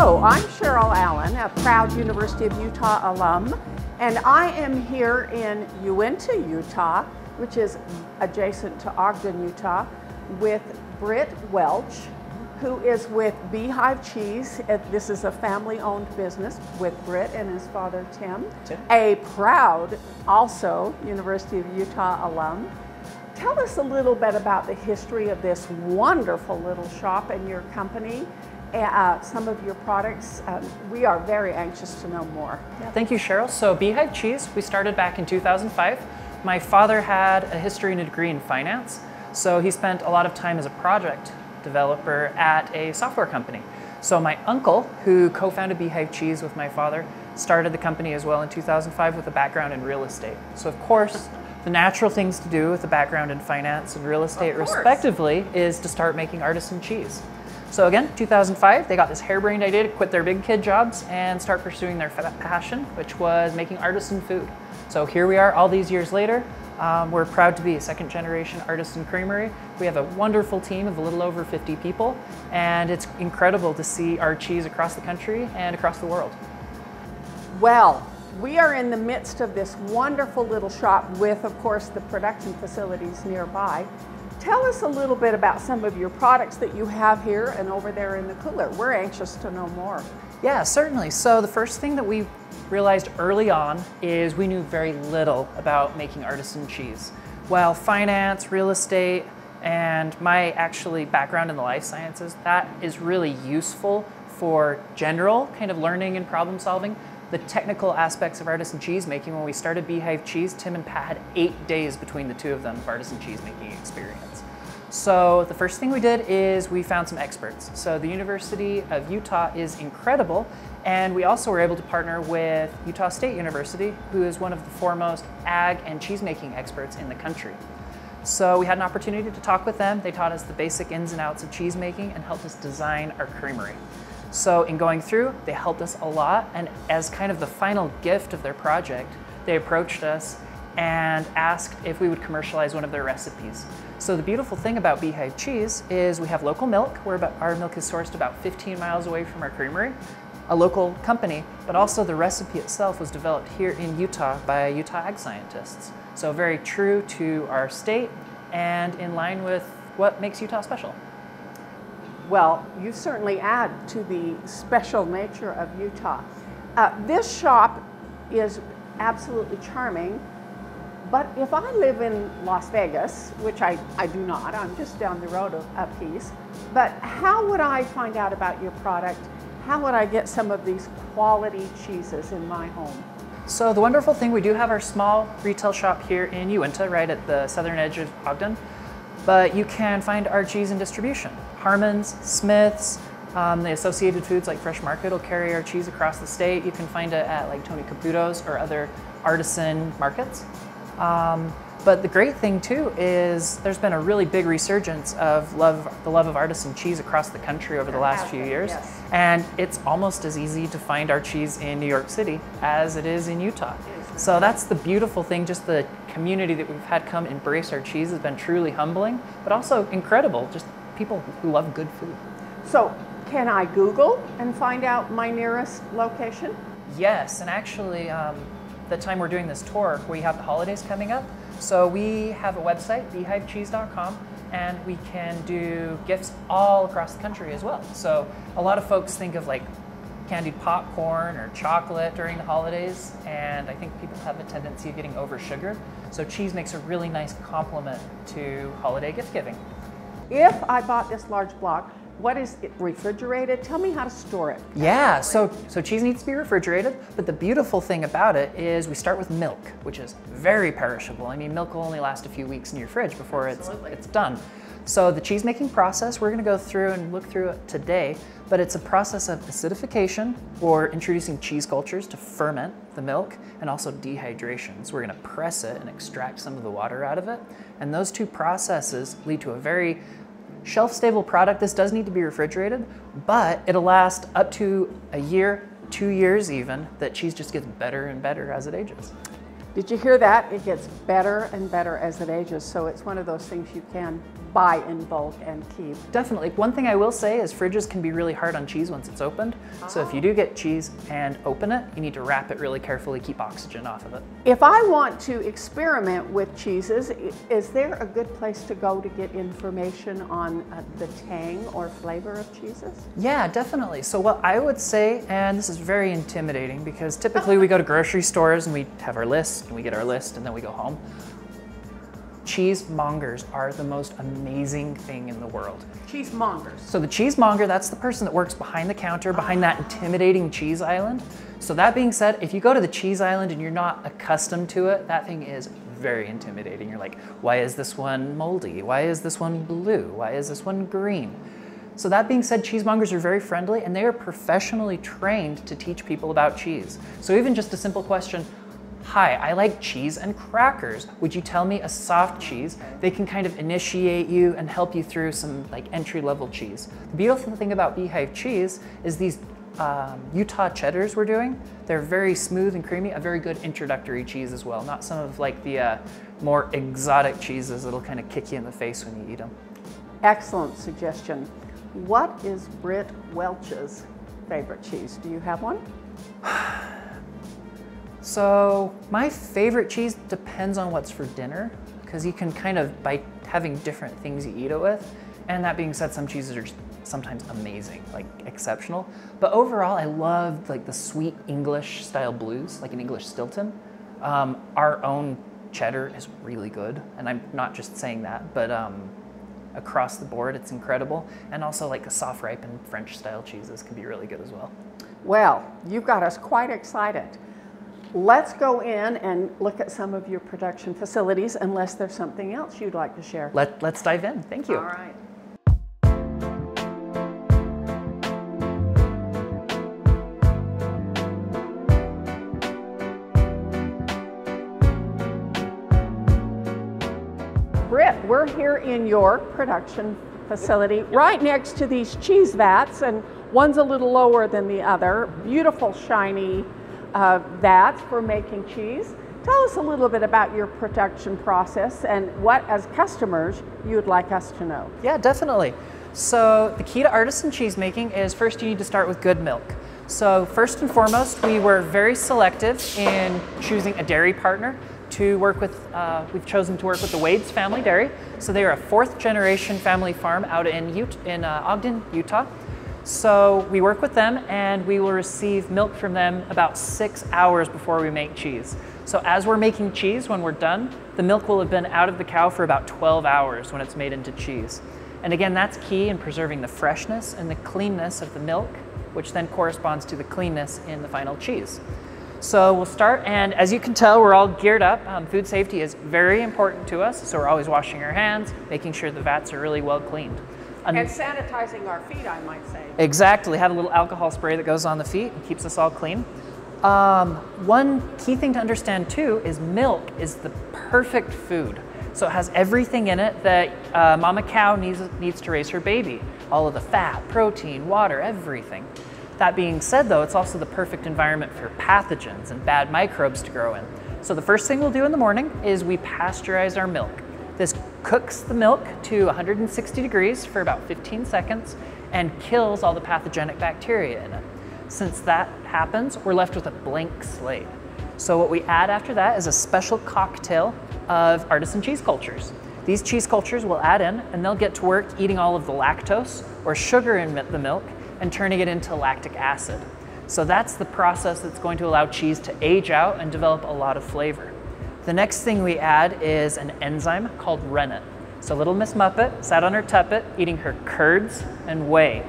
Hello, I'm Cheryl Allen, a proud University of Utah alum, and I am here in Uintah, Utah, which is adjacent to Ogden, Utah, with Britt Welsh, who is with Beehive Cheese. This is a family-owned business with Britt and his father, Tim, Tim. a proud, also University of Utah alum. Tell us a little bit about the history of this wonderful little shop and your company uh, some of your products. Um, we are very anxious to know more. Yeah, thank you, Cheryl. So Beehive Cheese, we started back in 2005. My father had a history and a degree in finance, so he spent a lot of time as a project developer at a software company. So my uncle, who co-founded Beehive Cheese with my father, started the company as well in 2005 with a background in real estate. So of course, the natural things to do with a background in finance and real estate respectively is to start making artisan cheese. So again, 2005, they got this harebrained idea to quit their big kid jobs and start pursuing their passion, which was making artisan food. So here we are all these years later. Um, we're proud to be a second generation artisan creamery. We have a wonderful team of a little over 50 people, and it's incredible to see our cheese across the country and across the world. Well, we are in the midst of this wonderful little shop with, of course, the production facilities nearby. Tell us a little bit about some of your products that you have here and over there in the cooler. We're anxious to know more. Yeah, certainly. So the first thing that we realized early on is we knew very little about making artisan cheese. While finance, real estate, and my actually background in the life sciences, that is really useful for general kind of learning and problem solving the technical aspects of artisan cheese making. When we started Beehive Cheese, Tim and Pat had eight days between the two of them of artisan cheese making experience. So the first thing we did is we found some experts. So the University of Utah is incredible, and we also were able to partner with Utah State University, who is one of the foremost ag and cheese making experts in the country. So we had an opportunity to talk with them. They taught us the basic ins and outs of cheese making and helped us design our creamery. So in going through, they helped us a lot. And as kind of the final gift of their project, they approached us and asked if we would commercialize one of their recipes. So the beautiful thing about Beehive Cheese is we have local milk. Where our milk is sourced about 15 miles away from our creamery, a local company, but also the recipe itself was developed here in Utah by Utah ag scientists. So very true to our state and in line with what makes Utah special. Well, you certainly add to the special nature of Utah. Uh, this shop is absolutely charming, but if I live in Las Vegas, which I, I do not, I'm just down the road a, piece, but how would I find out about your product? How would I get some of these quality cheeses in my home? So the wonderful thing, we do have our small retail shop here in Uintah, right at the southern edge of Ogden but you can find our cheese in distribution. Harmon's, Smith's, um, the associated foods like Fresh Market will carry our cheese across the state. You can find it at like Tony Caputo's or other artisan markets. Um, but the great thing too is there's been a really big resurgence of love, the love of artisan cheese across the country over the last few years. Yes. And it's almost as easy to find our cheese in New York City as it is in Utah. So that's the beautiful thing, just the community that we've had come embrace our cheese has been truly humbling, but also incredible, just people who love good food. So can I Google and find out my nearest location? Yes, and actually, um, the time we're doing this tour, we have the holidays coming up. So we have a website, beehivecheese.com, and we can do gifts all across the country as well. So a lot of folks think of like candied popcorn or chocolate during the holidays, and I think people have a tendency of getting over sugar. So cheese makes a really nice complement to holiday gift giving. If I bought this large block, what is it refrigerated? Tell me how to store it. Yeah, so so cheese needs to be refrigerated, but the beautiful thing about it is we start with milk, which is very perishable. I mean, milk will only last a few weeks in your fridge before it's it's done. So the cheese making process, we're gonna go through and look through it today, but it's a process of acidification or introducing cheese cultures to ferment the milk and also dehydration. So we're gonna press it and extract some of the water out of it. And those two processes lead to a very shelf stable product. This does need to be refrigerated, but it'll last up to a year, two years even, that cheese just gets better and better as it ages. Did you hear that? It gets better and better as it ages, so it's one of those things you can buy in bulk and keep. Definitely. One thing I will say is fridges can be really hard on cheese once it's opened. So if you do get cheese and open it, you need to wrap it really carefully, keep oxygen off of it. If I want to experiment with cheeses, is there a good place to go to get information on uh, the tang or flavor of cheeses? Yeah, definitely. So what I would say, and this is very intimidating because typically we go to grocery stores and we have our list and we get our list and then we go home. Cheesemongers are the most amazing thing in the world. Cheesemongers. So the cheesemonger, that's the person that works behind the counter, behind that intimidating cheese island. So that being said, if you go to the cheese island and you're not accustomed to it, that thing is very intimidating. You're like, why is this one moldy? Why is this one blue? Why is this one green? So that being said, cheesemongers are very friendly and they are professionally trained to teach people about cheese. So even just a simple question, Hi, I like cheese and crackers. Would you tell me a soft cheese? They can kind of initiate you and help you through some like entry level cheese. The beautiful thing about Beehive cheese is these um, Utah cheddars we're doing. They're very smooth and creamy, a very good introductory cheese as well. Not some of like the uh, more exotic cheeses that'll kind of kick you in the face when you eat them. Excellent suggestion. What is Britt Welsh's favorite cheese? Do you have one? So my favorite cheese depends on what's for dinner because you can kind of by having different things you eat it with. And that being said, some cheeses are sometimes amazing, like exceptional. But overall, I love like the sweet English style blues, like an English Stilton. Um, our own cheddar is really good, and I'm not just saying that, but um, across the board, it's incredible. And also like the soft ripened French style cheeses can be really good as well. Well, you've got us quite excited. Let's go in and look at some of your production facilities unless there's something else you'd like to share. Let, let's dive in. Thank you. All right. Britt, we're here in your production facility, right next to these cheese vats, and one's a little lower than the other. Beautiful, shiny uh, for making cheese. Tell us a little bit about your production process and what, as customers, you'd like us to know. Yeah, definitely. So the key to artisan cheese making is first you need to start with good milk. So first and foremost, we were very selective in choosing a dairy partner to work with. Uh, we've chosen to work with the Wade's Family Dairy. So they are a fourth generation family farm out in, in uh, Ogden, Utah. So we work with them and we will receive milk from them about six hours before we make cheese. So as we're making cheese, when we're done, the milk will have been out of the cow for about 12 hours when it's made into cheese. And again, that's key in preserving the freshness and the cleanness of the milk, which then corresponds to the cleanness in the final cheese. So we'll start, and as you can tell, we're all geared up. Um, food safety is very important to us, so we're always washing our hands, making sure the vats are really well cleaned. An- And sanitizing our feet, I might say. Exactly. Have a little alcohol spray that goes on the feet and keeps us all clean. Um, one key thing to understand too is milk is the perfect food. So it has everything in it that uh, mama cow needs, needs to raise her baby. All of the fat, protein, water, everything. That being said though, it's also the perfect environment for pathogens and bad microbes to grow in. So the first thing we'll do in the morning is we pasteurize our milk. This cooks the milk to 160 degrees for about 15 seconds and kills all the pathogenic bacteria in it. Since that happens, we're left with a blank slate. So what we add after that is a special cocktail of artisan cheese cultures. These cheese cultures will add in and they'll get to work eating all of the lactose or sugar in the milk and turning it into lactic acid. So that's the process that's going to allow cheese to age out and develop a lot of flavor. The next thing we add is an enzyme called rennet. So little Miss Muppet sat on her tuppet eating her curds and whey.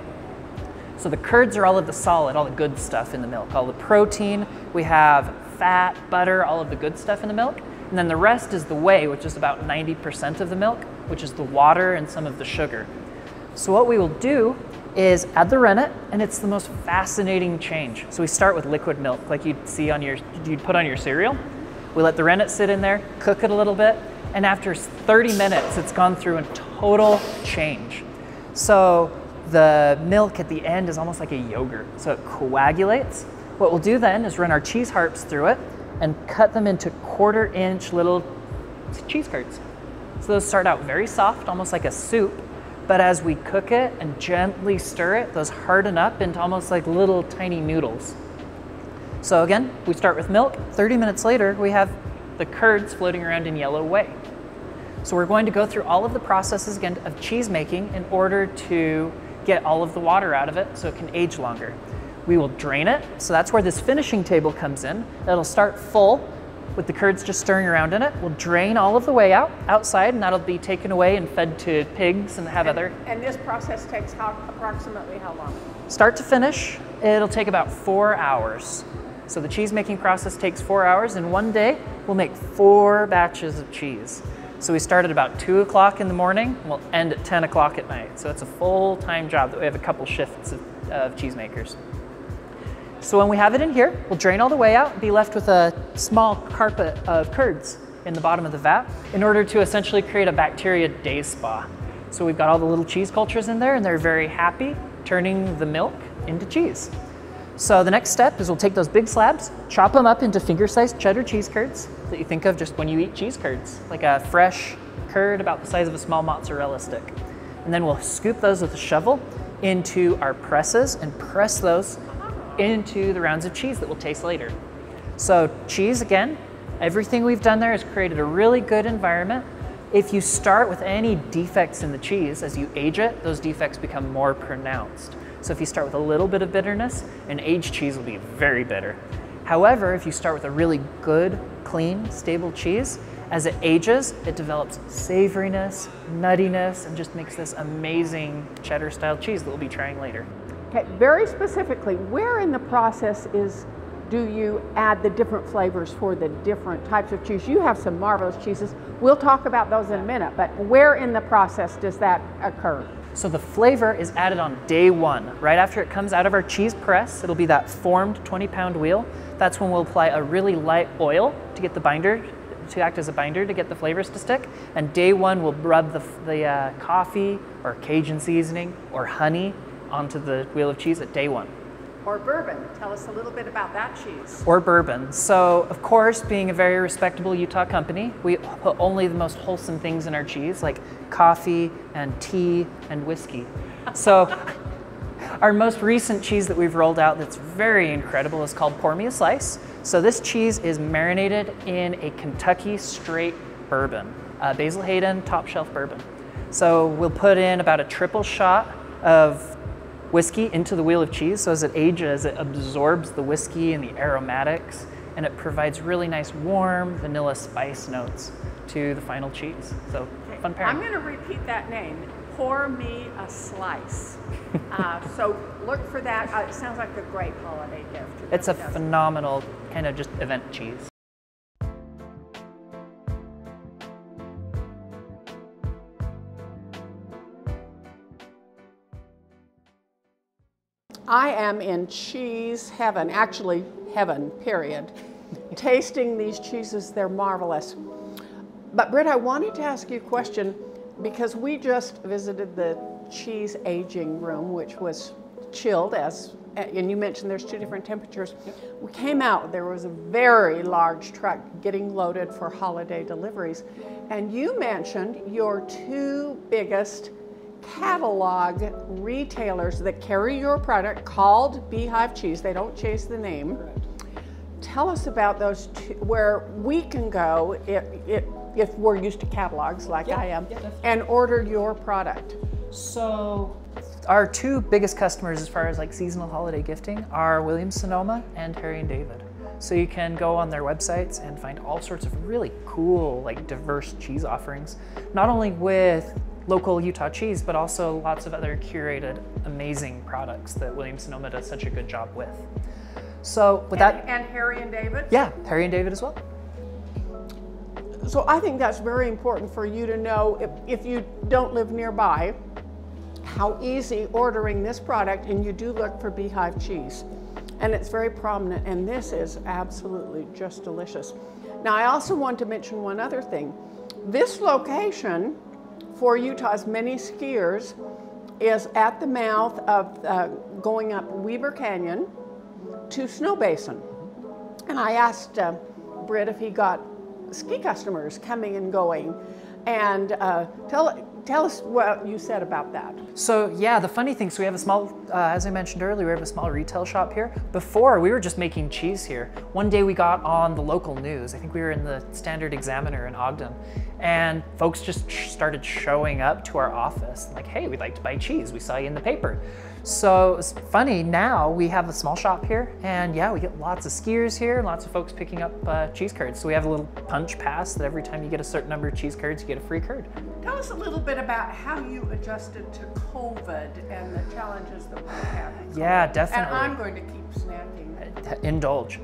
So the curds are all of the solid, all the good stuff in the milk, all the protein. We have fat, butter, all of the good stuff in the milk. And then the rest is the whey, which is about 90% of the milk, which is the water and some of the sugar. So what we will do is add the rennet, and it's the most fascinating change. So we start with liquid milk, like you'd see on your, you'd put on your cereal. We let the rennet sit in there, cook it a little bit, and after 30 minutes, it's gone through a total change. So the milk at the end is almost like a yogurt, so it coagulates. What we'll do then is run our cheese harps through it and cut them into quarter inch little cheese curds. So those start out very soft, almost like a soup, but as we cook it and gently stir it, those harden up into almost like little tiny noodles. So again, we start with milk. 30 minutes later, we have the curds floating around in yellow whey. So we're going to go through all of the processes again of cheese making in order to get all of the water out of it so it can age longer. We will drain it, so that's where this finishing table comes in. It'll start full with the curds just stirring around in it. We'll drain all of the whey out outside, and that'll be taken away and fed to pigs and have and, other. And this process takes how, approximately how long? Start to finish, it'll take about four hours. So the cheese making process takes four hours, and one day we'll make four batches of cheese. So we start at about two o'clock in the morning, we'll end at 10 o'clock at night. So it's a full-time job that we have a couple shifts of, of cheesemakers. So when we have it in here, we'll drain all the way out and be left with a small carpet of curds in the bottom of the vat in order to essentially create a bacteria day spa. So we've got all the little cheese cultures in there and they're very happy turning the milk into cheese. So the next step is we'll take those big slabs, chop them up into finger-sized cheddar cheese curds that you think of just when you eat cheese curds, like a fresh curd about the size of a small mozzarella stick. And then we'll scoop those with a shovel into our presses and press those into the rounds of cheese that we'll taste later. So cheese, again, everything we've done there has created a really good environment. If you start with any defects in the cheese, as you age it, those defects become more pronounced. So if you start with a little bit of bitterness, an aged cheese will be very bitter. However, if you start with a really good, clean, stable cheese, as it ages, it develops savoriness, nuttiness, and just makes this amazing cheddar style cheese that we'll be trying later. Okay, very specifically, where in the process is do you add the different flavors for the different types of cheese? You have some marvelous cheeses. We'll talk about those in a minute, but where in the process does that occur? So the flavor is added on day one. Right after it comes out of our cheese press, it'll be that formed 20 pound wheel. That's when we'll apply a really light oil to get the binder, to act as a binder to get the flavors to stick. And day one, we'll rub the, the uh, coffee or Cajun seasoning or honey onto the wheel of cheese at day one. Or bourbon. Tell us a little bit about that cheese. Or bourbon. So, of course, being a very respectable Utah company, we put only the most wholesome things in our cheese, like coffee and tea and whiskey. So, our most recent cheese that we've rolled out that's very incredible is called Pour Me a Slice. So, this cheese is marinated in a Kentucky straight bourbon, uh, Basil Hayden top shelf bourbon. So, we'll put in about a triple shot of whiskey into the wheel of cheese. So as it ages, it absorbs the whiskey and the aromatics, and it provides really nice warm vanilla spice notes to the final cheese. So okay. fun pairing. I'm going to repeat that name. Pour me a slice. uh, so look for that. Uh, it sounds like a great holiday gift. It's a phenomenal kind of just event cheese. I am in cheese heaven, actually heaven, period. Tasting these cheeses, they're marvelous. But Britt, I wanted to ask you a question because we just visited the cheese aging room, which was chilled as and you mentioned there's two different temperatures. We came out, there was a very large truck getting loaded for holiday deliveries. And you mentioned your two biggest catalog retailers that carry your product called Beehive Cheese. They don't chase the name. Tell us about those two, where we can go if, if, if we're used to catalogs like yeah, I am yeah, and order your product. So our two biggest customers as far as like seasonal holiday gifting are Williams Sonoma and Harry and David. So you can go on their websites and find all sorts of really cool, like diverse cheese offerings, not only with local Utah cheese, but also lots of other curated, amazing products that Williams Sonoma does such a good job with. So with and, that, and Harry and David. Yeah, Harry and David as well. So I think that's very important for you to know if, if you don't live nearby, how easy ordering this product, and you do look for beehive cheese. And it's very prominent, and this is absolutely just delicious. Now, I also want to mention one other thing. This location for Utah's many skiers is at the mouth of uh, going up Weber Canyon to Snowbasin. And I asked uh, Britt if he got ski customers coming and going. And uh, tell, tell us what you said about that. So yeah, the funny thing, so we have a small, uh, as I mentioned earlier, we have a small retail shop here. Before, we were just making cheese here. One day we got on the local news. I think we were in the Standard Examiner in Ogden. And folks just started showing up to our office like, hey, we'd like to buy cheese. We saw you in the paper. So it's funny, now we have a small shop here and yeah, we get lots of skiers here, lots of folks picking up uh, cheese curds. So we have a little punch pass that every time you get a certain number of cheese curds, you get a free curd. Tell us a little bit about how you adjusted to COVID and the challenges that we had. Yeah, definitely. And I'm going to keep snacking. Indulge.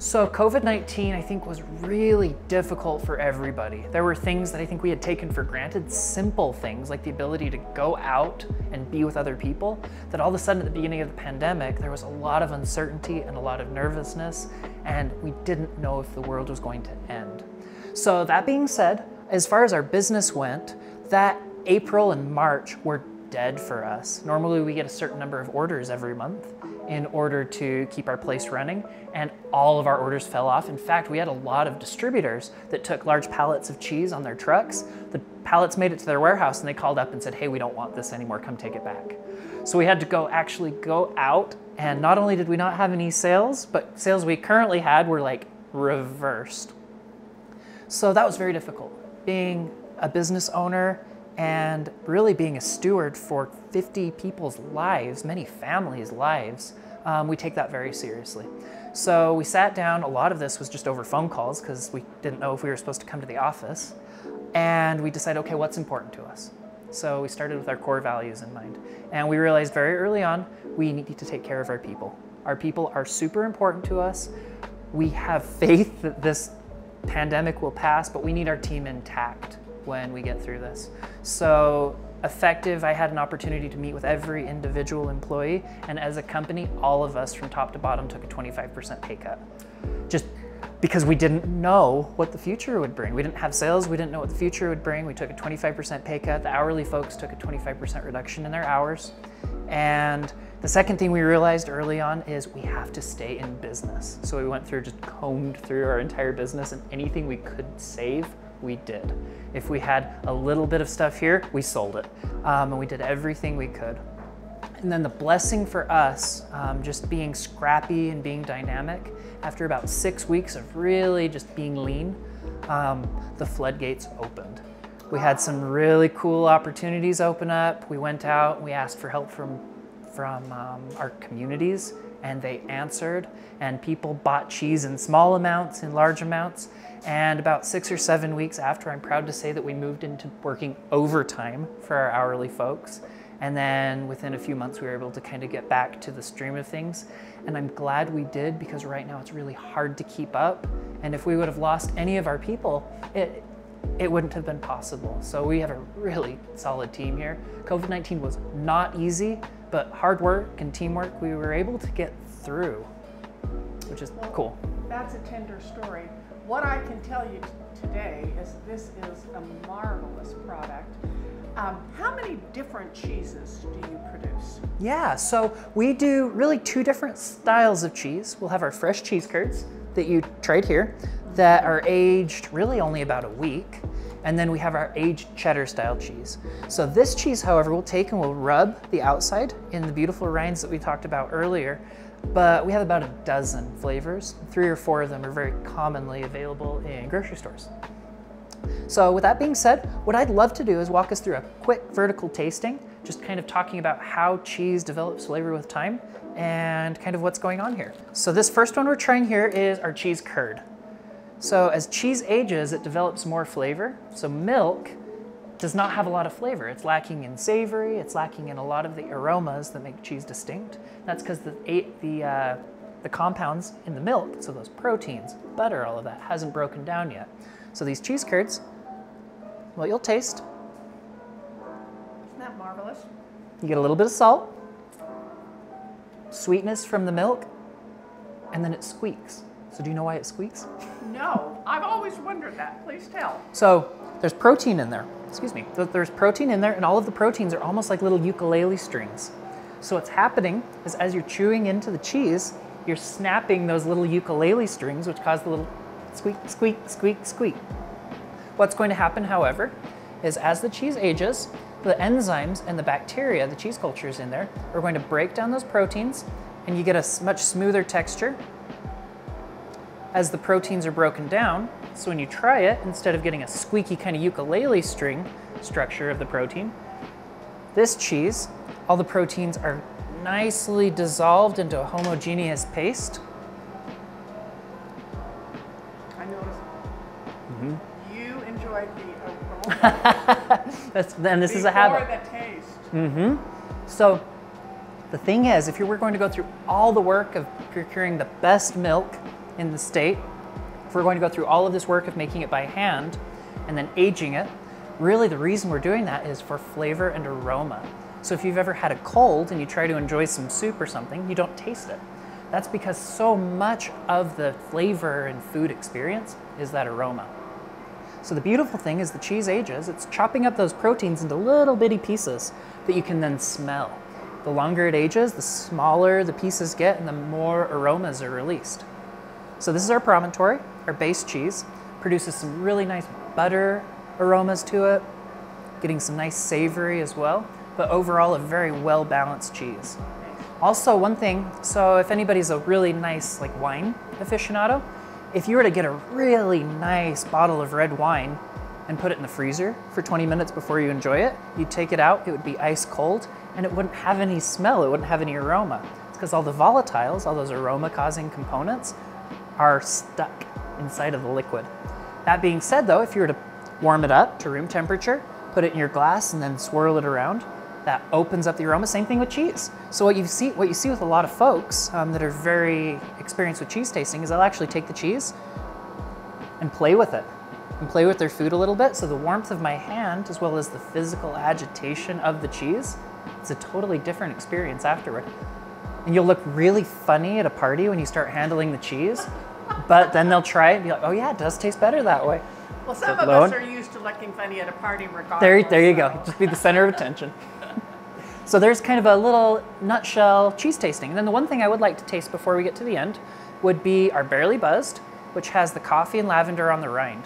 So COVID-19 I think was really difficult for everybody. There were things that I think we had taken for granted, simple things like the ability to go out and be with other people, that all of a sudden at the beginning of the pandemic, there was a lot of uncertainty and a lot of nervousness, and we didn't know if the world was going to end. So that being said, as far as our business went, that April and March were dead for us. Normally we get a certain number of orders every month in order to keep our place running and all of our orders fell off. In fact, we had a lot of distributors that took large pallets of cheese on their trucks. The pallets made it to their warehouse and they called up and said, hey, we don't want this anymore, come take it back. So we had to go actually go out and not only did we not have any sales, but sales we currently had were like reversed. So that was very difficult. Being a business owner and really being a steward for 50 people's lives, many families' lives, um, we take that very seriously. So we sat down, a lot of this was just over phone calls because we didn't know if we were supposed to come to the office. And we decided, okay, what's important to us? So we started with our core values in mind. And we realized very early on, we need to take care of our people. Our people are super important to us. We have faith that this pandemic will pass, but we need our team intact when we get through this. So effective, I had an opportunity to meet with every individual employee, and as a company, all of us from top to bottom took a 25% pay cut. Just because we didn't know what the future would bring. We didn't have sales, we didn't know what the future would bring. We took a 25% pay cut. The hourly folks took a 25% reduction in their hours. And the second thing we realized early on is we have to stay in business. So we went through, just combed through our entire business and anything we could save we did. If we had a little bit of stuff here, we sold it. Um, and we did everything we could. And then the blessing for us, um, just being scrappy and being dynamic, after about six weeks of really just being lean, um, the floodgates opened. We had some really cool opportunities open up. We went out, we asked for help from, from um, our communities, and they answered. And people bought cheese in small amounts, in large amounts. And about six or seven weeks after, I'm proud to say that we moved into working overtime for our hourly folks. And then within a few months, we were able to kind of get back to the stream of things. And I'm glad we did because right now it's really hard to keep up. And if we would have lost any of our people, it, it wouldn't have been possible. So we have a really solid team here. COVID-19 was not easy, but hard work and teamwork, we were able to get through, which is well, cool. That's a tender story. What I can tell you today is this is a marvelous product. Um, how many different cheeses do you produce? Yeah, so we do really two different styles of cheese. We'll have our fresh cheese curds that you tried here that are aged really only about a week. And then we have our aged cheddar style cheese. So this cheese, however, we'll take and we'll rub the outside in the beautiful rinds that we talked about earlier but we have about a dozen flavors. Three or four of them are very commonly available in grocery stores. So with that being said, what I'd love to do is walk us through a quick vertical tasting, just kind of talking about how cheese develops flavor with time and kind of what's going on here. So this first one we're trying here is our cheese curd. So as cheese ages, it develops more flavor. So milk does not have a lot of flavor. It's lacking in savory, it's lacking in a lot of the aromas that make cheese distinct. That's because the, the, uh, the compounds in the milk, so those proteins, butter, all of that, hasn't broken down yet. So these cheese curds, well, you'll taste. Isn't that marvelous? You get a little bit of salt, sweetness from the milk, and then it squeaks. So do you know why it squeaks? No, I've always wondered that. Please tell. So there's protein in there excuse me, there's protein in there and all of the proteins are almost like little ukulele strings. So what's happening is as you're chewing into the cheese, you're snapping those little ukulele strings, which cause the little squeak, squeak, squeak, squeak. What's going to happen, however, is as the cheese ages, the enzymes and the bacteria, the cheese cultures in there, are going to break down those proteins and you get a much smoother texture as the proteins are broken down. So when you try it, instead of getting a squeaky kind of ukulele string structure of the protein, this cheese, all the proteins are nicely dissolved into a homogeneous paste. I noticed mm-hmm. you enjoyed the aroma That's, and this is a before habit. the taste. Mm-hmm. So the thing is, if you were going to go through all the work of procuring the best milk in the state, if we're going to go through all of this work of making it by hand and then aging it, really the reason we're doing that is for flavor and aroma. So if you've ever had a cold and you try to enjoy some soup or something, you don't taste it. That's because so much of the flavor and food experience is that aroma. So the beautiful thing is the cheese ages, it's chopping up those proteins into little bitty pieces that you can then smell. The longer it ages, the smaller the pieces get and the more aromas are released. So this is our promontory, our base cheese. Produces some really nice butter aromas to it, getting some nice savory as well, but overall a very well balanced cheese. Also, one thing, so if anybody's a really nice like wine aficionado, if you were to get a really nice bottle of red wine and put it in the freezer for 20 minutes before you enjoy it, you'd take it out, it would be ice cold, and it wouldn't have any smell, it wouldn't have any aroma. It's because all the volatiles, all those aroma causing components, are stuck inside of the liquid. That being said, though, if you were to warm it up to room temperature, put it in your glass, and then swirl it around, that opens up the aroma. Same thing with cheese. So what you see, what you see with a lot of folks um, that are very experienced with cheese tasting is they'll actually take the cheese and play with it and play with their food a little bit. So the warmth of my hand, as well as the physical agitation of the cheese, it's a totally different experience afterward. And you'll look really funny at a party when you start handling the cheese, but then they'll try it and be like, oh yeah, it does taste better that way. Well, some So of us are used to looking funny at a party regardless. There, there you so- go. Just be the center of attention. So there's kind of a little nutshell cheese tasting. And then the one thing I would like to taste before we get to the end would be our Barely Buzzed, which has the coffee and lavender on the rind.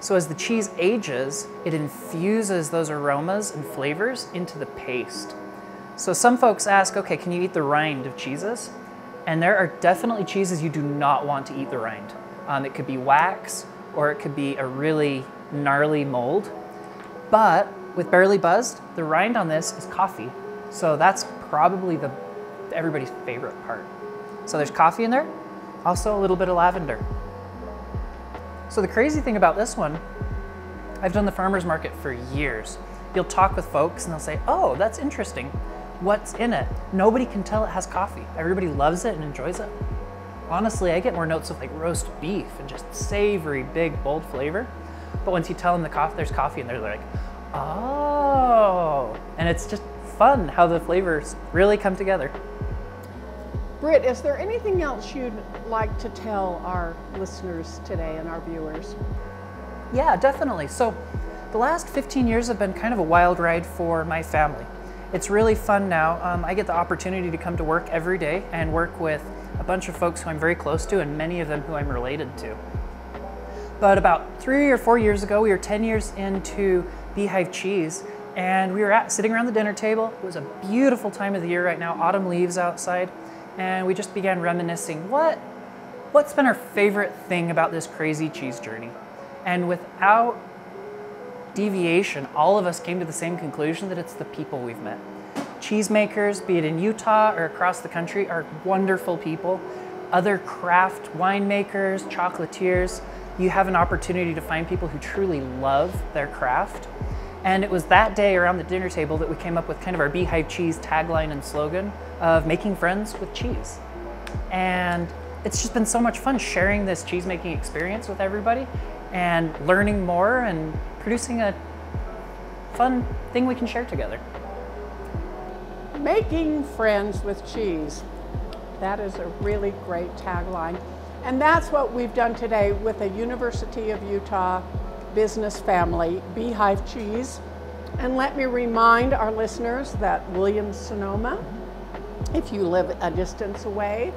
So as the cheese ages, it infuses those aromas and flavors into the paste. So some folks ask, okay, can you eat the rind of cheeses? And there are definitely cheeses you do not want to eat the rind. Um, it could be wax, or it could be a really gnarly mold. But with Barely Buzzed, the rind on this is coffee. So that's probably the everybody's favorite part. So there's coffee in there, also a little bit of lavender. So the crazy thing about this one, I've done the farmers market for years. You'll talk with folks and they'll say, "Oh, that's interesting. What's in it?" Nobody can tell it has coffee. Everybody loves it and enjoys it. Honestly, I get more notes of like roast beef and just savory, big, bold flavor. But once you tell them the coffee, there's coffee and they're like, "Oh!" And it's just fun how the flavors really come together. Britt, is there anything else you'd like to tell our listeners today and our viewers? Yeah, definitely. So, the last 15 years have been kind of a wild ride for my family. It's really fun now. Um, I get the opportunity to come to work every day and work with a bunch of folks who I'm very close to, and many of them who I'm related to. But about three or four years ago, we were 10 years into Beehive Cheese, and we were at, sitting around the dinner table. It was a beautiful time of the year right now, autumn leaves outside, and we just began reminiscing. What, what's been our favorite thing about this crazy cheese journey? And without deviation, all of us came to the same conclusion that it's the people we've met. Cheesemakers, be it in Utah or across the country, are wonderful people. Other craft winemakers, chocolatiers, you have an opportunity to find people who truly love their craft. And it was that day around the dinner table that we came up with kind of our Beehive Cheese tagline and slogan of making friends with cheese. And it's just been so much fun sharing this cheese making experience with everybody and learning more and producing a fun thing we can share together. Making friends with cheese. That is a really great tagline. And that's what we've done today with a University of Utah business family, Beehive Cheese. And let me remind our listeners that Williams Sonoma, if you live a distance away,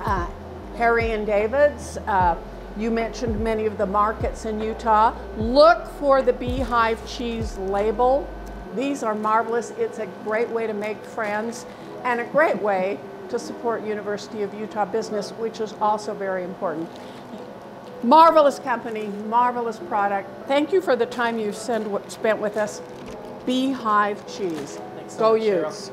uh, Harry and David's, uh, You mentioned many of the markets in Utah. Look for the Beehive Cheese label. These are marvelous. It's a great way to make friends and a great way to support University of Utah business, which is also very important. Marvelous company, marvelous product. Thank you for the time you send, spent with us. Beehive Cheese. Thanks so Go much, Cheryl. use.